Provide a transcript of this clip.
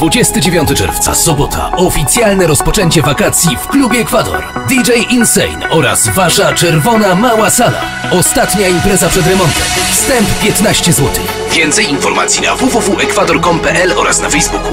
29 czerwca, sobota. Oficjalne rozpoczęcie wakacji w klubie Ekwador. DJ Insane oraz wasza czerwona mała sala. Ostatnia impreza przed remontem. Wstęp 15 zł. Więcej informacji na www.ekwador.com.pl oraz na Facebooku.